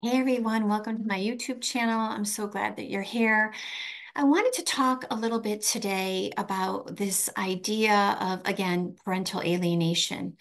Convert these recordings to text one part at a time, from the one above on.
Hey everyone, welcome to my YouTube channel. I'm so glad that you're here. I wanted to talk a little bit today about this idea of, again, parental alienation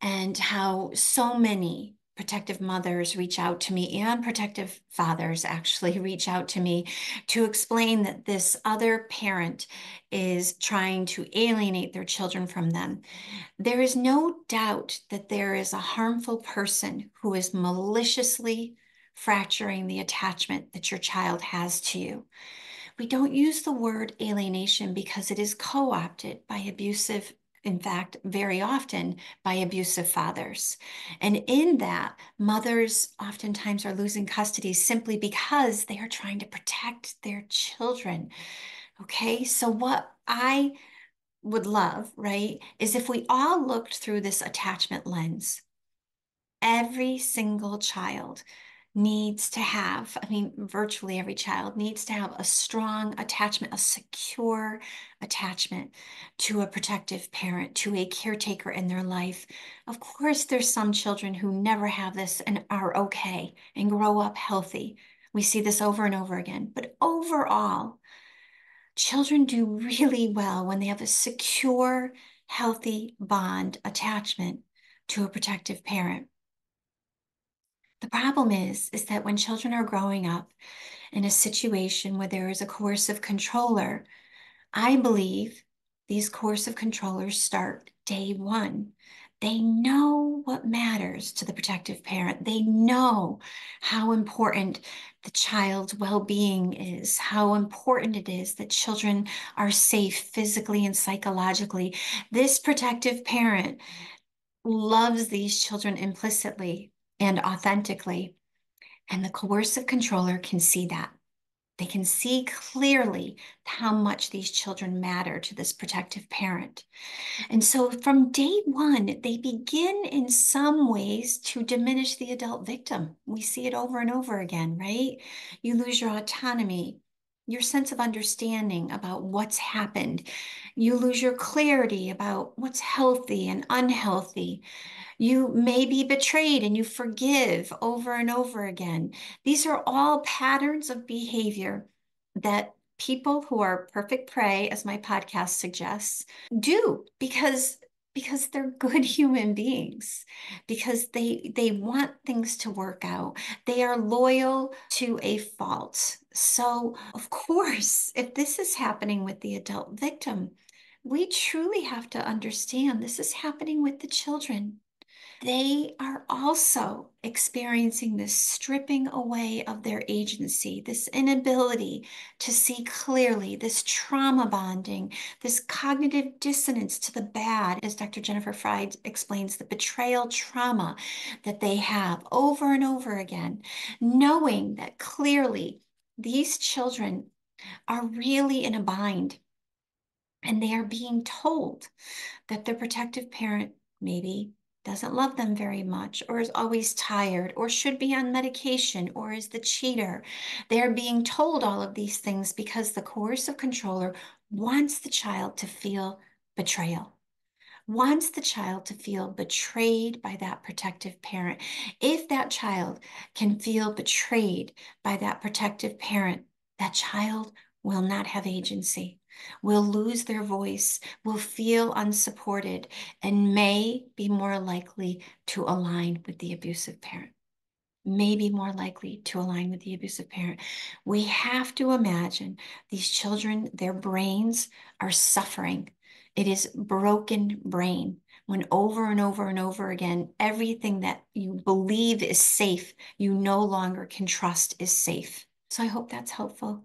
and how so many protective mothers reach out to me and protective fathers actually reach out to me to explain that this other parent is trying to alienate their children from them. There is no doubt that there is a harmful person who is maliciously fracturing the attachment that your child has to you. We don't use the word alienation because it is co opted by abusive, in fact, very often by abusive fathers. And in that, mothers oftentimes are losing custody simply because they are trying to protect their children. Okay, so what I would love, right, is if we all looked through this attachment lens. Every single child needs to have, I mean, virtually every child needs to have a strong attachment, a secure attachment to a protective parent, to a caretaker in their life. Of course, there's some children who never have this and are okay and grow up healthy. We see this over and over again. But overall, children do really well when they have a secure, healthy bond attachment to a protective parent. The problem is, is that when children are growing up in a situation where there is a coercive controller, I believe these coercive controllers start day one. They know what matters to the protective parent. They know how important the child's well being is, how important it is that children are safe physically and psychologically. This protective parent loves these children implicitly and authentically. And the coercive controller can see that. They can see clearly how much these children matter to this protective parent. And so from day one, they begin in some ways to diminish the adult victim. We see it over and over again, right? You lose your autonomy, your sense of understanding about what's happened. You lose your clarity about what's healthy and unhealthy. You may be betrayed and you forgive over and over again. These are all patterns of behavior that people who are perfect prey, as my podcast suggests, do because because they're good human beings because they they want things to work out. They are loyal to a fault. So of course if this is happening with the adult victim we truly have to understand this is happening with the children they are also experiencing this stripping away of their agency, this inability to see clearly, this trauma bonding, this cognitive dissonance to the bad, as Dr. Jennifer Freyd explains, the betrayal trauma that they have over and over again, knowing that clearly these children are really in a bind and they are being told that their protective parent maybe doesn't love them very much, or is always tired, or should be on medication, or is the cheater. They're being told all of these things because the coercive controller wants the child to feel betrayal, wants the child to feel betrayed by that protective parent. If that child can feel betrayed by that protective parent, that child will not have agency will lose their voice, will feel unsupported, and may be more likely to align with the abusive parent. May be more likely to align with the abusive parent. We have to imagine these children, their brains are suffering. It is broken brain when over and over and over again, everything that you believe is safe, you no longer can trust is safe. So I hope that's helpful.